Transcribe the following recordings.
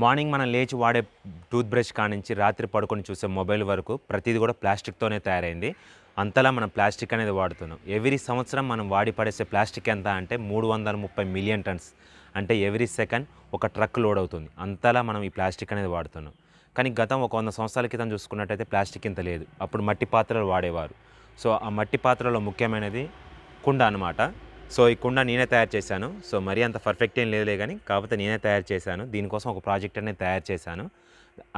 Morning మనం లేచి వాడే టూత్ బ్రష్ కానించి రాత్రి పడుకొని చూసే మొబైల్ వరకు ప్రతిదీ కూడా ప్లాస్టిక్తోనే తయారైంది. అంతలా మనం ప్లాస్టిక్ అనేది వాడుతున్నాం. ఎవ్రీ సంవత్సరం మనం వాడి పడేసే ప్లాస్టిక్ ఎంత అంటే మూడు వందల ముప్పై మిలియన్ టన్స్. అంటే ఎవ్రీ సెకండ్ ఒక ట్రక్ లోడ్ అవుతుంది. అంతలా మనం ఈ ప్లాస్టిక్ అనేది వాడుతున్నాం. కానీ గతం ఒక వంద సంవత్సరాల క్రితం చూసుకున్నట్టయితే ప్లాస్టిక్ ఇంత లేదు. అప్పుడు మట్టి పాత్రలు వాడేవారు. సో ఆ మట్టి పాత్రలో ముఖ్యమైనది కుండ అనమాట సో ఈ కుండ నేనే తయారు చేశాను. సో మరీ అంత పర్ఫెక్ట్ ఏం లేదులే కానీ కాకపోతే నేనే తయారు చేశాను. దీనికోసం ఒక ప్రాజెక్ట్ అనేది తయారు చేశాను.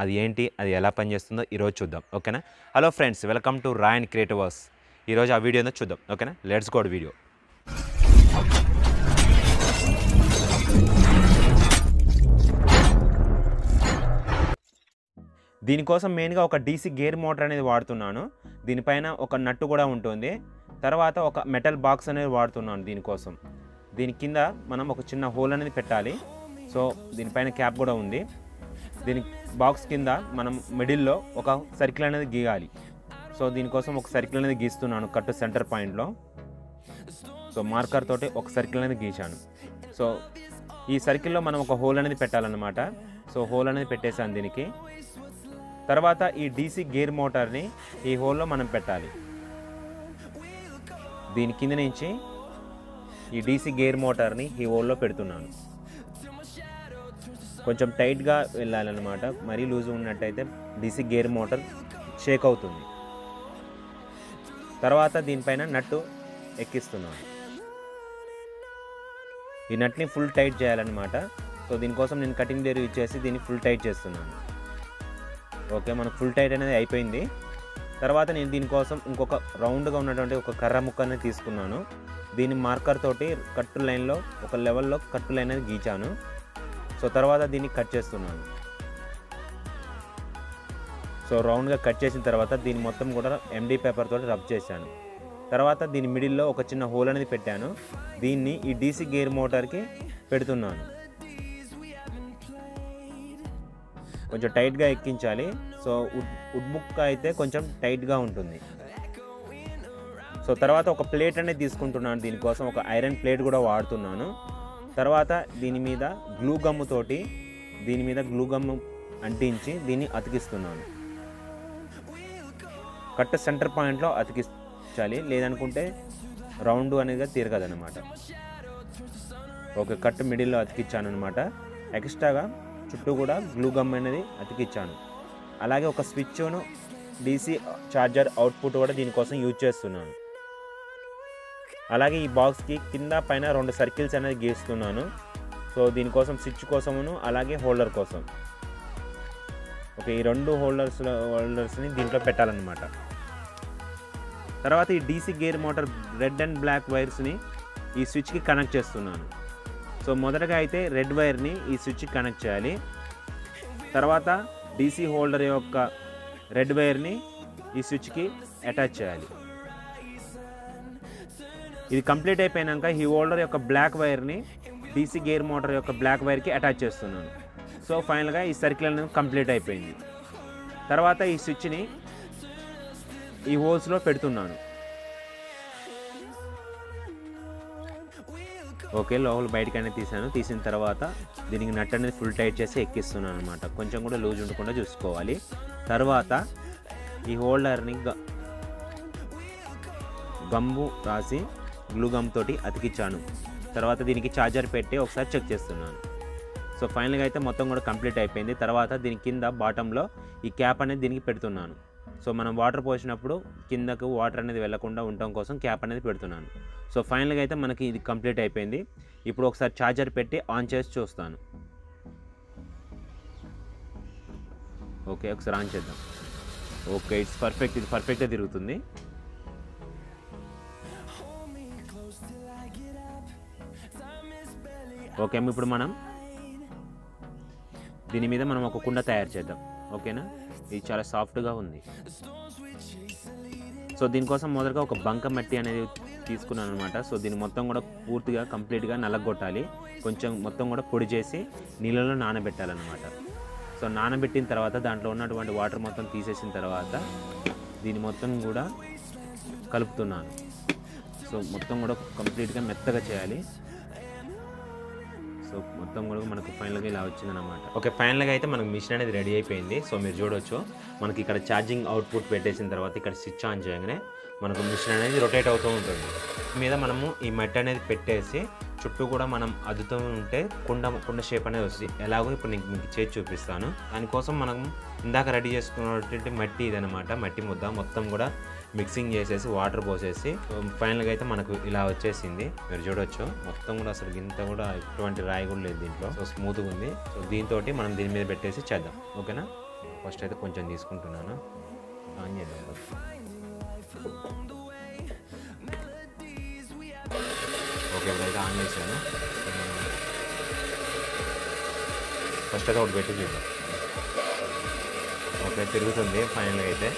అది ఏంటి? అది ఎలా పనిచేస్తుందో ఈరోజు చూద్దాం. ఓకేనా? హలో ఫ్రెండ్స్ వెల్కమ్ టు రాయన్ క్రియేటివర్స్ ఈరోజు ఆ వీడియోని చూద్దాం. ఓకేనా? లెట్స్ గోడ్ వీడియో దీనికోసం మెయిన్గా ఒక డీసీ గేర్ మోటార్ అనేది వాడుతున్నాను. దీనిపైన ఒక నట్టు కూడా ఉంటుంది. తర్వాత ఒక మెటల్ బాక్స్ అనేది వాడుతున్నాను దీనికోసం. దీని కింద మనం ఒక చిన్న హోల్ అనేది పెట్టాలి. సో దీనిపైన క్యాప్ కూడా ఉంది. దీని బాక్స్ కింద మనం మిడిల్లో ఒక సర్కిల్ అనేది గీయాలి. సో దీనికోసం ఒక సర్కిల్ అనేది గీస్తున్నాను కట్టు సెంటర్ పాయింట్లో సో మార్కర్ తోటి ఒక సర్కిల్ అనేది గీశాను. సో ఈ సర్కిల్లో మనం ఒక హోల్ అనేది పెట్టాలన్నమాట. సో హోల్ అనేది పెట్టేశాను దీనికి. తర్వాత ఈ డీసీ గేర్ మోటార్ని ఈ హోల్లో మనం పెట్టాలి. దీని కింద నుంచి ఈ డీసీ గేర్ మోటార్ని ఈ ఓల్లో పెడుతున్నాను. కొంచెం టైట్గా వెళ్ళాలన్నమాట. మరీ లూజ్ ఉన్నట్టయితే డీసీ గేర్ మోటార్ షేక్ అవుతుంది. తర్వాత దీనిపైన నట్టు ఎక్కిస్తున్నాను. ఈ నట్ని ఫుల్ టైట్ చేయాలన్నమాట. సో దీనికోసం నేను కటింగ్ డేర్ యూజ్ చేసి దీన్ని ఫుల్ టైట్ చేస్తున్నాను. ఓకే మనకు ఫుల్ టైట్ అనేది అయిపోయింది. తర్వాత నేను దీనికోసం ఇంకొక రౌండ్గా ఉన్నటువంటి ఒక కర్ర ముక్కని తీసుకున్నాను. దీని మార్కర్ తోటి కట్టు లైన్లో ఒక లెవెల్లో కట్టు లైన్ అనేది గీచాను. సో తర్వాత దీన్ని కట్ చేస్తున్నాను. సో రౌండ్గా కట్ చేసిన తర్వాత దీన్ని మొత్తం కూడా ఎండీ పేపర్ తోటి రబ్ చేశాను. తర్వాత దీని మిడిల్లో ఒక చిన్న హోల్ అనేది పెట్టాను. దీన్ని ఈ డీసీ గేర్ మోటార్కి పెడుతున్నాను. కొంచెం టైట్గా ఎక్కించాలి. సో వుడ్ వుడ్ ముక్క అయితే కొంచెం టైట్గా ఉంటుంది. సో తర్వాత ఒక ప్లేట్ అనేది తీసుకుంటున్నాను దీనికోసం. ఒక ఐరన్ ప్లేట్ కూడా వాడుతున్నాను. తర్వాత దీని మీద గ్లూ గమ్ము తోటి దీని మీద గ్లూ గమ్ అంటించి దీన్ని అతికిస్తున్నాను. కట్ట సెంటర్ పాయింట్లో అతికించాలి. లేదనుకుంటే రౌండ్ అనేది తిరగదనమాట. ఓకే కట్ మిడిల్లో అతికిచ్చాను అనమాట ఎక్స్ట్రాగా చుట్టూ కూడా గ్లూ గమ్ అనేది అతికిచ్చాను అలాగే ఒక స్విచ్ను డీసీ ఛార్జర్ అవుట్పుట్ కూడా దీనికోసం యూజ్ చేస్తున్నాను. అలాగే ఈ బాక్స్కి కింద పైన రెండు సర్కిల్స్ అనేది గీస్తున్నాను. సో దీనికోసం స్విచ్ కోసమును అలాగే హోల్డర్ కోసం. ఓకే ఈ రెండు హోల్డర్స్ హోల్డర్స్ని దీంట్లో పెట్టాలన్నమాట. తర్వాత ఈ DC gear motor red and black వైర్స్ని ఈ స్విచ్కి కనెక్ట్ చేస్తున్నాను. సో మొదటగా అయితే రెడ్ వైర్ని ఈ స్విచ్కి కనెక్ట్ చేయాలి. తర్వాత డీసీ హోల్డర్ యొక్క రెడ్ వైర్ని ఈ స్విచ్కి అటాచ్ చేయాలి. ఇది కంప్లీట్ అయిపోయాక ఈ హోల్డర్ యొక్క బ్లాక్ వైర్ని డీసీ గేర్ మోటార్ యొక్క బ్లాక్ వైర్కి అటాచ్ చేస్తున్నాను. సో ఫైనల్గా ఈ సర్కిల్ అనేది కంప్లీట్ అయిపోయింది. తర్వాత ఈ స్విచ్ని ఈ హోల్స్లో పెడుతున్నాను. ఓకే లోపల బయటకు అనేది తీసాను తీసిన తర్వాత దీనికి నట్ అనేది ఫుల్ టైట్ చేసి ఎక్కిస్తున్నాను అనమాట కొంచెం కూడా లూజ్ ఉండకుండా చూసుకోవాలి. తర్వాత ఈ హోల్డర్ని గ గమ్ము రాసి గ్లూ గమ్ తోటి అతికిచ్చాను. తర్వాత దీనికి ఛార్జర్ పెట్టి ఒకసారి చెక్ చేస్తున్నాను. సో ఫైనల్గా అయితే మొత్తం కూడా కంప్లీట్ అయిపోయింది. తర్వాత దీని కింద బాటంలో ఈ క్యాప్ అనేది దీనికి పెడుతున్నాను. సో మనం వాటర్ పోసినప్పుడు కిందకు వాటర్ అనేది వెళ్ళకుండా ఉండటం కోసం క్యాప్ అనేది పెడుతున్నాను. సో ఫైనల్గా అయితే మనకి ఇది కంప్లీట్ అయిపోయింది. ఇప్పుడు ఒకసారి ఛార్జర్ పెట్టి ఆన్ చేసి చూస్తాను. ఓకే ఒకసారి ఆన్ చేద్దాం. ఓకే ఇట్స్ పర్ఫెక్ట్ ఇది పర్ఫెక్ట్గా తిరుగుతుంది. ఓకే ఇప్పుడు మనం దీని మీద మనం ఒక కుండ తయారు చేద్దాం. ఓకేనా? ఇది చాలా సాఫ్ట్గా ఉంది. సో దీనికోసం మొదటగా ఒక బంక మట్టి అనేది తీసుకున్నాను అనమాట సో దీన్ని మొత్తం కూడా పూర్తిగా కంప్లీట్గా నలగొట్టాలి. కొంచెం మొత్తం కూడా పొడి చేసి నీళ్ళలో నానబెట్టాలన్నమాట. సో నానబెట్టిన తర్వాత దాంట్లో ఉన్నటువంటి వాటర్ మొత్తం తీసేసిన తర్వాత దీన్ని మొత్తం కూడా కలుపుతున్నాను. సో మొత్తం కూడా కంప్లీట్గా మెత్తగా చేయాలి. సో మొత్తం కూడా మనకు ఫైనల్గా ఇలా వచ్చిందన్నమాట. ఓకే ఫైనల్గా అయితే మనకు మిషన్ అనేది రెడీ అయిపోయింది. సో మీరు చూడొచ్చు మనకి ఇక్కడ ఛార్జింగ్ అవుట్పుట్ పెట్టేసిన తర్వాత ఇక్కడ స్విచ్ ఆన్ చేయగానే మనకు మిషన్ అనేది రొటేట్ అవుతూ ఉంటుంది. మీద మనము ఈ మట్టి అనేది పెట్టేసి చుట్టూ కూడా మనం అద్దుతూ ఉంటే కుండ కుండ షేప్ అనేది వస్తుంది. ఎలాగో ఇప్పుడు నేను మీకు చేసి చూపిస్తాను. దానికోసం మనం ఇందాక రెడీ చేసుకున్నటువంటి మట్టి ఇదనమాట మట్టి ముద్ద మొత్తం కూడా మిక్సింగ్ చేసేసి వాటర్ పోసేసి um, ఫైనల్గా అయితే మనకు ఇలా వచ్చేసింది. మీరు చూడొచ్చు. మొత్తం కూడా అసలు ఇంత కూడా ఎటువంటి రాయి కూడా లేదు దీంట్లో. సో స్మూత్గా ఉంది. సో దీంతో మనం దీని మీద పెట్టేసి చేద్దాం. ఓకేనా ఫస్ట్ అయితే కొంచెం తీసుకుంటున్నాను. ఆన్ చేద్దాం ఫస్ట్ ఆన్ చేశాను. ఫస్ట్ అయితే ఒకటి పెట్టి చూద్దాం ఓకే తిరుగుతుంది ఫైనల్గా అయితే.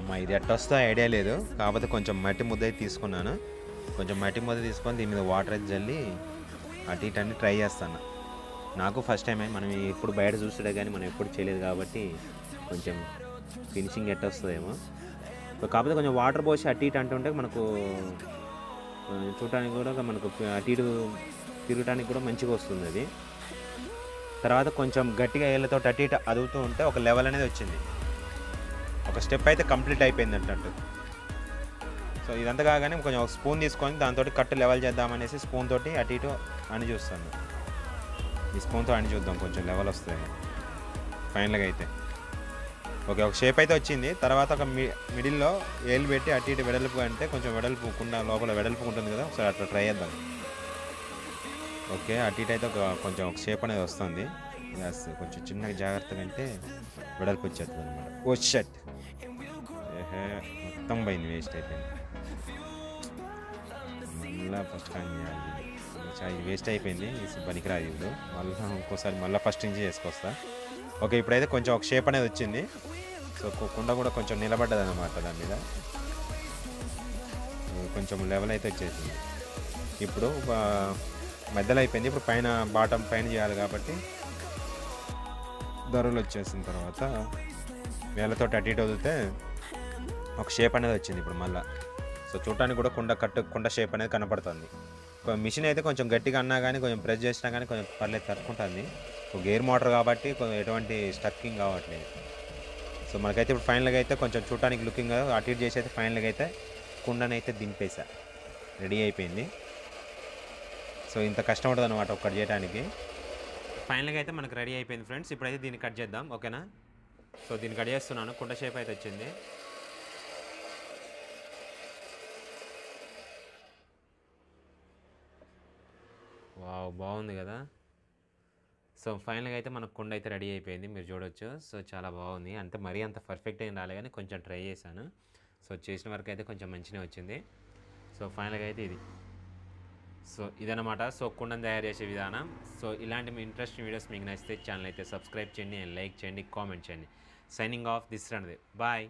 అమ్మ ఇది ఎట్టొస్తా ఐడియా లేదు. కాకపోతే కొంచెం మట్టి ముద్ద అయితే తీసుకున్నాను. కొంచెం మట్టి ముద్ద తీసుకొని దీని మీద వాటర్ అయితే జల్లి అటు ఇటు అన్ని ట్రై చేస్తాను. నాకు ఫస్ట్ టైమే మనం ఎప్పుడు బయట చూసాడే కానీ మనం ఎప్పుడు చేయలేదు కాబట్టి కొంచెం ఫినిషింగ్ ఎట్ట వస్తుందేమో. కాకపోతే కొంచెం వాటర్ పోసి అటు ఇటు అంటుంటే మనకు చూడటానికి కూడా మనకు అటు ఇటు తిరగటానికి కూడా మంచిగా వస్తుంది అది. తర్వాత కొంచెం గట్టిగా ఏళ్ళతో అటు ఇటు అదుగుతూ ఉంటే ఒక లెవెల్ అనేది వచ్చింది. ఒక స్టెప్ అయితే కంప్లీట్ అయిపోయింది అంటట్టు. సో ఇదంతా కాగానే కొంచెం ఒక స్పూన్ తీసుకొని దాంతో కట్టు లెవెల్ చేద్దామనేసి స్పూన్ తోటి అటు ఇటు అని చూస్తాను. ఈ స్పూన్తో అని చూద్దాం కొంచెం లెవెల్ వస్తుంది ఫైనల్గా అయితే. ఓకే ఒక షేప్ అయితే వచ్చింది. తర్వాత ఒక మి మిడిల్లో ఏలు పెట్టి అటు ఇటు వెడల్పు అంటే కొంచెం వెడల్పు కుండ లోపల వెడల్పు ఉంటుంది కదా ఒకసారి అట్లా ట్రై చేద్దాం. ఓకే అటు ఇటు అయితే ఒక కొంచెం ఒక షేప్ అనేది వస్తుంది. కొంచెం చిన్నగా జాగ్రత్తగా అంటే వెడల్పు వచ్చేస్తుంది అనమాట ఓ షర్ట్ మొత్తం పోయింది వేస్ట్ అయిపోయింది. మళ్ళీ ఫస్ట్ కానీ చేయాలి. ఇది వేస్ట్ అయిపోయింది. పనికిరాదు ఇప్పుడు. మళ్ళీ ఇంకోసారి మళ్ళీ ఫస్ట్ నుంచి చేసుకొస్తా. ఓకే ఇప్పుడైతే కొంచెం ఒక షేప్ అనేది వచ్చింది. సో కుండ కూడా కొంచెం నిలబడ్డది అనమాట దాని మీద. కొంచెం లెవెల్ అయితే వచ్చేసింది. ఇప్పుడు మధ్యలో అయిపోయింది. ఇప్పుడు పైన బాటం పైన చేయాలి కాబట్టి ధరలు వచ్చేసిన తర్వాత వేళ్ళతో అటు ఇటు వదిలితే ఒక షేప్ అనేది వచ్చింది ఇప్పుడు మళ్ళీ. సో చూడటానికి కూడా కుండ కట్టు కుండ షేప్ అనేది కనపడుతుంది. మిషన్ అయితే కొంచెం గట్టిగా అన్నా కానీ కొంచెం ప్రెస్ చేసినా కానీ కొంచెం పర్లేదు తట్టుకుంటుంది. గేర్ మోటార్ కాబట్టి ఎటువంటి స్టక్కింగ్ కావట్లేదు. సో మనకైతే ఇప్పుడు ఫైనల్గా అయితే కొంచెం చూడటానికి లుకింగ్ అటు ఇటు చేసి అయితే ఫైనల్గా అయితే కుండనైతే దింపేసా. రెడీ అయిపోయింది. సో ఇంత కష్టం ఉంటుంది అనమాట ఒక్కటి చేయడానికి ఫైనల్గా అయితే మనకు రెడీ అయిపోయింది ఫ్రెండ్స్. ఇప్పుడైతే దీన్ని కట్ చేద్దాం ఓకేనా? సో దీన్ని కట్ చేస్తున్నాను. కుండ షేప్ అయితే వచ్చింది. వావ్ బాగుంది కదా? సో ఫైనల్గా అయితే మనకు కుండ అయితే రెడీ అయిపోయింది. మీరు చూడొచ్చు. సో చాలా బాగుంది. అంత మరీ అంత పర్ఫెక్ట్ ఏం రాలే కానీ కొంచెం ట్రై చేశాను. సో చేసిన వరకు అయితే కొంచెం మంచిగా వచ్చింది. సో ఫైనల్గా అయితే ఇది. సో ఇదనమాట సో కుండను తయారు చేసే విధానం. సో ఇలాంటి మీ ఇంట్రెస్టింగ్ వీడియోస్ మీకు నచ్చితే ఛానల్ అయితే సబ్స్క్రైబ్ చేయండి అండ్ లైక్ చేయండి కామెంట్ చేయండి. సైనింగ్ ఆఫ్ దిస్ రణదే బాయ్.